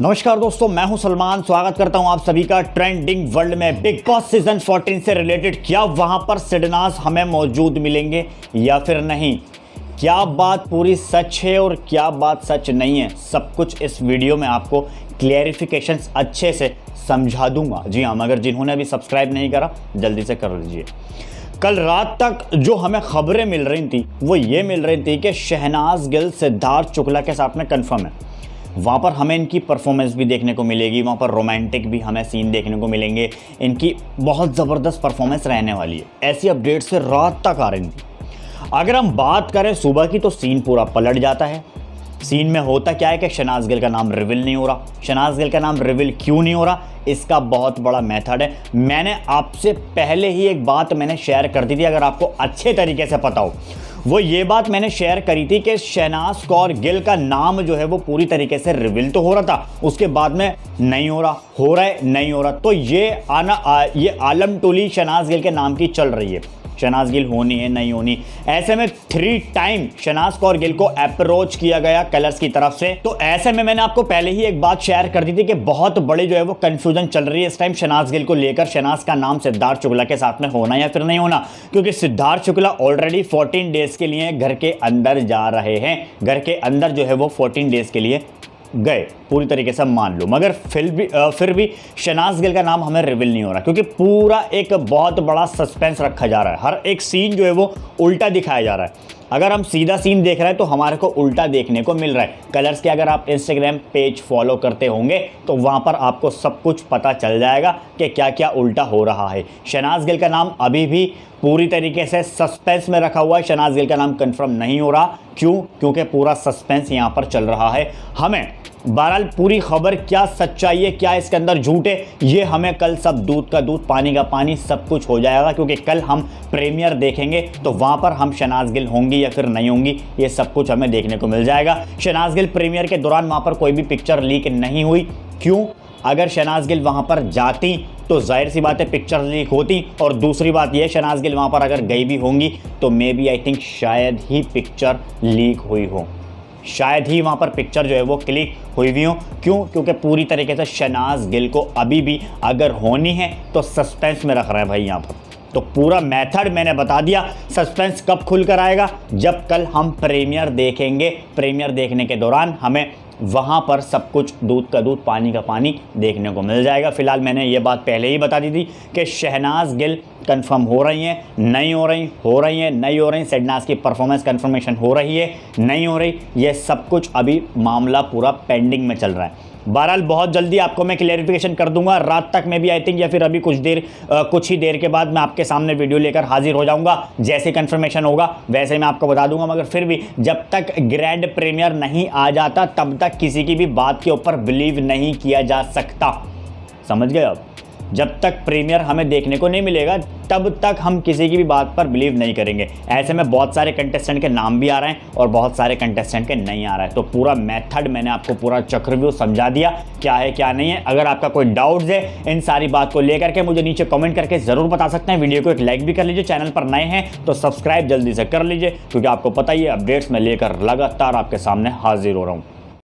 नमस्कार दोस्तों, मैं हूँ सलमान। स्वागत करता हूँ आप सभी का ट्रेंडिंग वर्ल्ड में। बिग बॉस सीज़न 14 से रिलेटेड क्या वहाँ पर सिडनास हमें मौजूद मिलेंगे या फिर नहीं? क्या बात पूरी सच है और क्या बात सच नहीं है? सब कुछ इस वीडियो में आपको क्लियरिफिकेशन अच्छे से समझा दूँगा। जी हाँ मगर जिन्होंने अभी सब्सक्राइब नहीं करा, जल्दी से कर लीजिए। कल रात तक जो हमें खबरें मिल रही थी, वो ये मिल रही थी कि शहनाज गिल सिद्धार्थ शुक्ला के साथ में कन्फर्म है। वहाँ पर हमें इनकी परफॉर्मेंस भी देखने को मिलेगी, वहाँ पर रोमांटिक भी हमें सीन देखने को मिलेंगे। इनकी बहुत ज़बरदस्त परफॉर्मेंस रहने वाली है। ऐसी अपडेट से रात तक आ रही थी। अगर हम बात करें सुबह की तो सीन पूरा पलट जाता है। सीन में होता क्या है कि शनाज गिल का नाम रिविल नहीं हो रहा। शनाज गिल का नाम रिविल क्यों नहीं हो रहा? इसका बहुत बड़ा मेथड है। मैंने आपसे पहले ही एक बात मैंने शेयर कर दी थी, अगर आपको अच्छे तरीके से पता हो। वो ये बात मैंने शेयर करी थी कि शहनाज कौर गिल का नाम जो है वो पूरी तरीके से रिविल तो हो रहा था। उसके बाद में नहीं हो रहा हो रहा है नहीं हो रहा। तो ये आना आ, ये आलम टोली शहनाज गिल के नाम की चल रही है। शनाज गिल होनी है, नहीं होनी। ऐसे में थ्री टाइम शनाज कौर गिल को अप्रोच किया गया कलर्स की तरफ़ से। तो ऐसे में मैंने आपको पहले ही एक बात शेयर कर दी थी कि बहुत बड़ी जो है वो कंफ्यूजन चल रही है इस टाइम शनाज गिल को लेकर। शनाज का नाम सिद्धार्थ शुक्ला के साथ में होना या फिर नहीं होना? क्योंकि Siddharth Shukla already fourteen days के लिए घर के अंदर जा रहे हैं। घर के अंदर जो है वो फोर्टीन डेज़ के लिए गए, पूरी तरीके से मान लो। मगर फिर भी फिर भी शनाज गिल का नाम हमें रिविल नहीं हो रहा, क्योंकि पूरा एक बहुत बड़ा सस्पेंस रखा जा रहा है। हर एक सीन जो है वो उल्टा दिखाया जा रहा है। अगर हम सीधा सीन देख रहे हैं तो हमारे को उल्टा देखने को मिल रहा है। कलर्स के अगर आप इंस्टाग्राम पेज फॉलो करते होंगे तो वहाँ पर आपको सब कुछ पता चल जाएगा कि क्या क्या उल्टा हो रहा है। शनाज गिल का नाम अभी भी पूरी तरीके से सस्पेंस में रखा हुआ है। शनाज गिल का नाम कंफर्म नहीं हो रहा। क्यों? क्योंकि पूरा सस्पेंस यहाँ पर चल रहा है। हमें बहरहाल पूरी खबर, क्या सच्चाई है, क्या इसके अंदर झूठ है, ये हमें कल सब दूध का दूध, पानी का पानी सब कुछ हो जाएगा, क्योंकि कल हम प्रीमियर देखेंगे तो वहाँ पर हम शनाज गिल होंगी या फिर नहीं होंगी, ये सब कुछ हमें देखने को मिल जाएगा। शनाज गिल प्रीमियर के दौरान वहाँ पर कोई भी पिक्चर लीक नहीं हुई। क्यों? अगर शनाज गिल वहाँ पर जाती तो ज़ाहिर सी बात है पिक्चर लीक होती। और दूसरी बात यह शनाज गिल वहाँ पर अगर गई भी होंगी तो मे बी आई थिंक शायद ही पिक्चर लीक हुई हो। शायद ही वहाँ पर पिक्चर जो है वो क्लिक हुई हुई हो। क्यों? क्योंकि पूरी तरीके से शनाज गिल को अभी भी अगर होनी है तो सस्पेंस में रख रहे हैं भाई यहाँ पर। तो पूरा मेथड मैंने बता दिया। सस्पेंस कब खुल कर आएगा? जब कल हम प्रीमियर देखेंगे। प्रीमियर देखने के दौरान हमें वहाँ पर सब कुछ दूध का दूध, पानी का पानी देखने को मिल जाएगा। फ़िलहाल मैंने ये बात पहले ही बता दी थी कि शहनाज गिल कंफर्म हो रही हैं, नहीं हो रही हो रही हैं, नहीं हो रही, शहनाज की परफॉर्मेंस कंफर्मेशन हो रही है, नहीं हो रही, ये सब कुछ अभी मामला पूरा पेंडिंग में चल रहा है। बहरहाल बहुत जल्दी आपको मैं क्लेरिफिकेशन कर दूँगा। रात तक में भी आई थिंक या फिर अभी कुछ देर आ, कुछ ही देर के बाद मैं आपके सामने वीडियो लेकर हाजिर हो जाऊँगा। जैसे कन्फर्मेशन होगा वैसे मैं आपको बता दूँगा। मगर फिर भी जब तक ग्रैंड प्रीमियर नहीं आ जाता तब तक किसी की भी बात के ऊपर बिलीव नहीं किया जा सकता। समझ गए अब जब तक प्रीमियर हमें देखने को नहीं मिलेगा, तब तक हम किसी की भी बात पर बिलीव नहीं करेंगे। ऐसे में बहुत सारे कंटेस्टेंट के नाम भी आ रहे हैं और बहुत सारे कंटेस्टेंट के नहीं आ रहे हैं। तो पूरा मेथड मैंने आपको पूरा चक्रव्यूह समझा दिया, क्या है, क्या नहीं है। अगर आपका कोई डाउट है इन सारी बात को लेकर के, मुझे नीचे कमेंट करके ज़रूर बता सकते हैं। वीडियो को एक लाइक भी कर लीजिए चैनल पर नए हैं तो सब्सक्राइब जल्दी से कर लीजिए, क्योंकि आपको पता ही है अपडेट्स में लेकर लगातार आपके सामने हाजिर हो रहा हूँ।